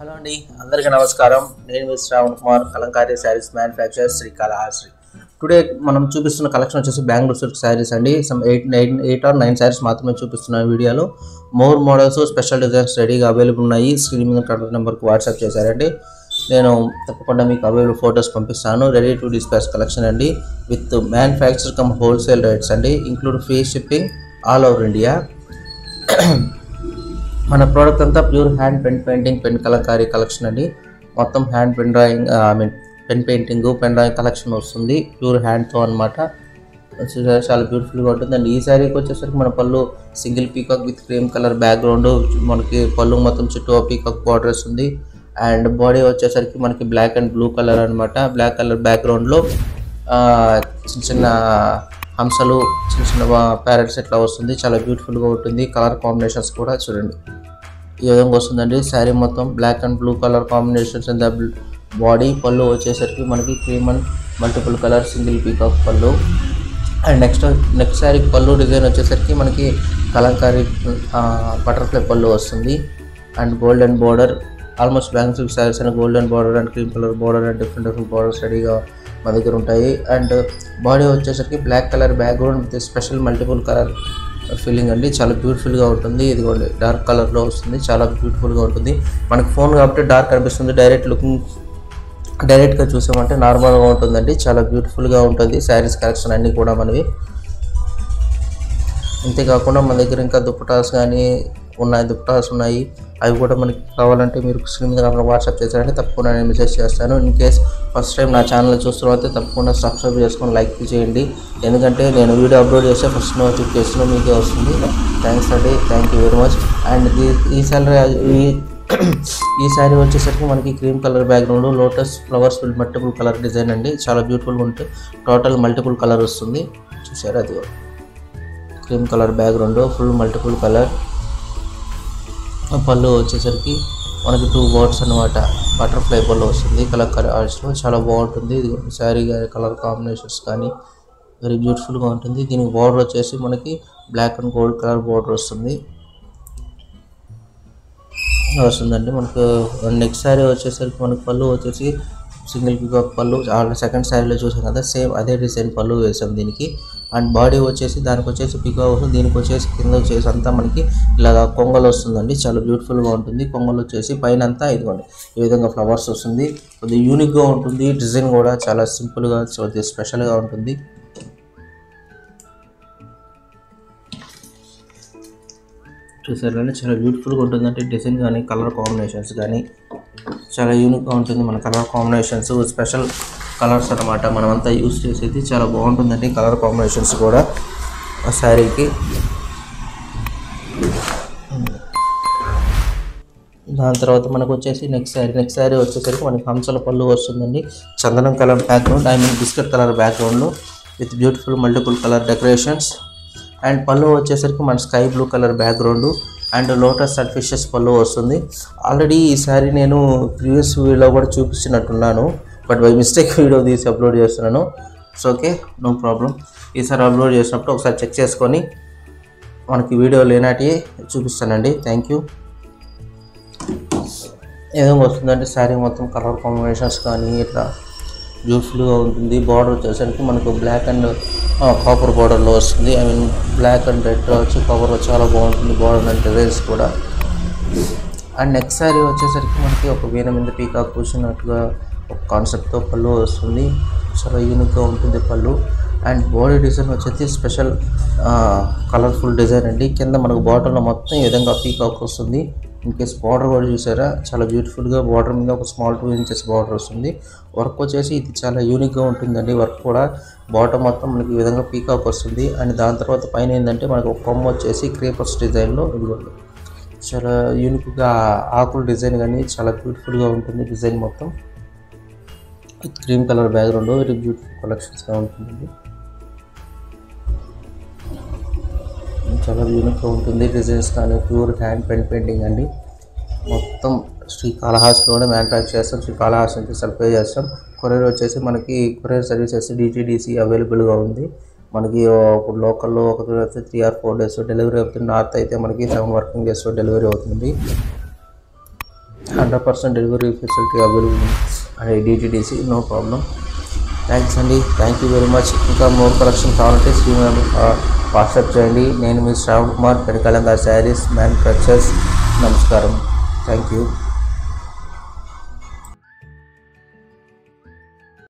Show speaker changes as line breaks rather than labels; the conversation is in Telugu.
హలో అండి. అందరికీ నమస్కారం. నేను మీ శ్రావణ్ కుమార్ కలంకారి శారీస్ మ్యానుఫ్యాక్చర్ శ్రీ కళాశ్రీ టుడే మనం చూపిస్తున్న కలెక్షన్ వచ్చేసి బెంగళూరు సిల్క్ శారీస్ అండి. Some eight nine eight or nine saris మాత్రమే చూపిస్తున్న వీడియోలో. మోర్ మోడల్స్ స్పెషల్ డిజైన్స్ రెడీగా అవైలబుల్ ఉన్నాయి. స్క్రీన్ మీద కాంటాక్ట్ నెంబర్కి వాట్సాప్ చేశారండి. నేను తప్పకుండా మీకు అవైలబుల్ ఫొటోస్ పంపిస్తాను. రెడీ టు డిస్పాచ్ కలెక్షన్ అండి. With manufacture cum wholesale rates అండి. Include free shipping all over India మన ప్రోడక్ట్ అంతా pure hand pen painting pen Kalamkari collection అండి. మొత్తం hand pen drawing I mean pen painting pen drawing collection వస్తుంది. ప్యూర్ హ్యాండ్తో అనమాట చాలా బ్యూటిఫుల్గా ఉంటుంది. అండ్ ఈ శారీకి వచ్చేసరికి మన పళ్ళు single peacock with cream colour background మనకి పళ్ళు మొత్తం చుట్టూ పీకాక్ బార్డర్స్ ఉంది. అండ్ బాడీ వచ్చేసరికి మనకి బ్లాక్ అండ్ బ్లూ కలర్ అనమాట బ్లాక్ కలర్ బ్యాక్గ్రౌండ్లో చిన్న చిన్న హంసలు చిన్న చిన్న ప్యారెట్స్ ఇట్లా వస్తుంది చాలా బ్యూటిఫుల్గా ఉంటుంది. కలర్ కాంబినేషన్స్ కూడా చూడండి. ఈ విధంగా వస్తుందండి. శారీ మొత్తం black and blue colour combinations and body పళ్ళు వచ్చేసరికి మనకి cream and multiple colour single peacock పళ్ళు. అండ్ నెక్స్ట్ నెక్స్ట్ శారీ పళ్ళు డిజైన్ వచ్చేసరికి మనకి కలంకారీ బటర్ఫ్లై పళ్ళు వస్తుంది. And golden border almost bank saris and golden border and cream colour border and different different borders రెడీగా మా దగ్గర ఉంటాయి. అండ్ బాడీ వచ్చేసరికి black colour background with special multiple colour feeling అండి. చాలా బ్యూటిఫుల్గా ఉంటుంది. ఇదిగోండి డార్క్ కలర్లో వస్తుంది. చాలా బ్యూటిఫుల్గా ఉంటుంది. మనకి ఫోన్ కాబట్టి డార్క్ అనిపిస్తుంది. డైరెక్ట్ లుకింగ్ డైరెక్ట్గా చూసామంటే నార్మల్గా ఉంటుందండి. చాలా బ్యూటిఫుల్గా ఉంటుంది. శారీస్ కలెక్షన్ అన్నీ కూడా మనవి. అంతేకాకుండా మన దగ్గర ఇంకా దుప్పటాస్ కానీ ఉన్నాయి దుప్పటాస్ ఉన్నాయి. అవి కూడా మనకి కావాలంటే మీరు స్క్రీన్ మీద కాకుండా వాట్సాప్ చేశారంటే తప్పకుండా నేను మెసేజ్ చేస్తాను. ఇన్ కేస్ ఫస్ట్ టైం నా ఛానల్ చూస్తున్నైతే తప్పకుండా సబ్స్క్రైబ్ చేసుకొని లైక్ చేయండి. ఎందుకంటే నేను వీడియో అప్లోడ్ చేస్తే ఫస్ట్ నోటిఫికేషన్ మీకే వస్తుంది. థ్యాంక్స్ అండి thank you very much. And ఈ సాలరీ ఈ ఈ శారీ వచ్చేసరికి మనకి cream colour background lotus flowers with multiple colour design అండి. చాలా బ్యూటిఫుల్గా ఉంటుంది టోటల్ మల్టిపుల్ కలర్ వస్తుంది. చూసారా అది? Cream colour background full multiple colour. పళ్ళు వచ్చేసరికి మనకి టూ బర్డ్స్ అనమాట బటర్ఫ్లై పళ్ళు వస్తుంది కలర్ ఆర్ట్స్లో చాలా బాగుంటుంది. ఇది శారీ కలర్ కాంబినేషన్స్ కానీ వెరీ బ్యూటిఫుల్గా ఉంటుంది. దీనికి బార్డర్ వచ్చేసి మనకి black and gold colour border వస్తుంది. వస్తుందండి. మనకు నెక్స్ట్ శారీ వచ్చేసరికి మనకి పళ్ళు వచ్చేసి సింగిల్ పికాక్ పళ్ళు సెకండ్ శారీలో చూసాం కదా సేమ్ అదే డిజైన్ పళ్ళు వేసాం దీనికి. అండ్ బాడీ వచ్చేసి దానికి వచ్చేసి పికాక్ వస్తుంది దీనికి వచ్చేసి కింద వచ్చేసి అంతా మనకి ఇలా కొంగలు వస్తుందండి. చాలా బ్యూటిఫుల్గా ఉంటుంది. కొంగలు వచ్చేసి పైన అంతా ఇదిగోండి ఈ విధంగా ఫ్లవర్స్ వస్తుంది. కొద్దిగా యూనిక్గా ఉంటుంది. డిజైన్ కూడా చాలా సింపుల్గా స్పెషల్గా ఉంటుంది. చూసారు చాలా బ్యూటిఫుల్గా ఉంటుంది. అంటే డిజైన్ కానీ కలర్ కాంబినేషన్స్ కానీ చాలా యూనిక్గా ఉంటుంది మన కలర్ కాంబినేషన్స్ స్పెషల్ కలర్స్ అనమాట మనమంతా యూస్ చేసేది చాలా బాగుంటుందండి కలర్ కాంబినేషన్స్ కూడా. ఆ శారీకి. దాని తర్వాత మనకు వచ్చేసి నెక్స్ట్ శారీ. నెక్స్ట్ శారీ వచ్చేసరికి మనకి హంసల పళ్ళు వస్తుందండి. చందనం colour background I mean biscuit colour బ్యాక్గ్రౌండ్లో with beautiful multiple colour decorations and పళ్ళు వచ్చేసరికి మన sky blue colour background and lotus and fishes పళ్ళు వస్తుంది. ఆల్రెడీ ఈ శారీ నేను ప్రీవియస్ వీడియోలో కూడా చూపించినట్టున్నాను. బట్ బై మిస్టేక్ వీడియో తీసి అప్లోడ్ చేస్తున్నాను. It's okay no problem. ఈసారి అప్లోడ్ చేసినప్పుడు ఒకసారి చెక్ చేసుకొని మనకి వీడియో లేనాటి చూపిస్తానండి. Thank you. ఏదో వస్తుందంటే శారీ మొత్తం కలర్ కాంబినేషన్స్ కానీ ఇట్లా బ్యూటిఫుల్గా ఉంటుంది. బార్డర్ వచ్చేసరికి మనకు బ్లాక్ అండ్ కాపర్ బార్డర్లో వస్తుంది. I mean black and red వచ్చి కాపర్ చాలా బాగుంటుంది. బార్డర్ అండ్ డిజైన్స్ కూడా. అండ్ నెక్స్ట్ శారీ వచ్చేసరికి మనకి ఒక వీణ మీద పీకాక్ కూర్చున్నట్టుగా ఒక కాన్సెప్ట్తో పళ్ళు వస్తుంది. చాలా యూనిక్గా ఉంటుంది పళ్ళు. అండ్ బాడీ డిజైన్ వచ్చేసి స్పెషల్ కలర్ఫుల్ డిజైన్ అండి. కింద మనకు బాటంలో మొత్తం ఈ విధంగా పీకాక్ వస్తుంది. ఇన్కేస్ బార్డర్ కూడా చూసారా? చాలా బ్యూటిఫుల్గా బార్డర్ మీద ఒక స్మాల్ టూ ఇంచెస్ బార్డర్ వస్తుంది. వర్క్ వచ్చేసి ఇది చాలా యూనిక్గా ఉంటుందండి. వర్క్ కూడా బాటమ్ మొత్తం మనకి ఈ విధంగా పీకాక్ వస్తుంది. అండ్ దాని తర్వాత పైన ఏంటంటే మనకు ఒక కొమ్మ వచ్చేసి క్రీపర్స్ డిజైన్లో ఇదిగోండి. చాలా యూనిక్గా ఆకుల డిజైన్ కానీ చాలా బ్యూటిఫుల్గా ఉంటుంది డిజైన్ మొత్తం. With cream colour background very beautiful కలెక్షన్స్గా ఉంటుందండి. చాలా యూనిక్గా ఉంటుంది. డిజైన్స్ కానీ ప్యూర్ హ్యాండ్ పెన్ పెయింటింగ్ అండి. మొత్తం శ్రీకాళహాస్తిలోనే మ్యానుఫ్యాక్చర్ చేస్తాం. శ్రీకాళహాస్తి నుంచి సప్లై చేస్తాం. కొరియర్ వచ్చేసి మనకి కొరియర్ సర్వీసెస్ డిటీడీసీ అవైలబుల్గా ఉంది. మనకి ఇప్పుడు లోకల్లో ఒక three or four days delivery అవుతుంది. నార్త్ అయితే మనకి సెవెన్ వర్కింగ్ డేస్లో డెలివరీ అవుతుంది. Hundred percent delivery facility available and DTDC no problem thanks అండి. Thank you very much. ఇంకా మోర్ కలెక్షన్ కావాలంటే స్క్రీన్ వాట్సాప్ చేయండి. నేను మీ శ్రావణ్ కుమార్ పెడకలంగా శారీస్ మ్యానుఫ్యాక్చర్స్. నమస్కారం. Thank you.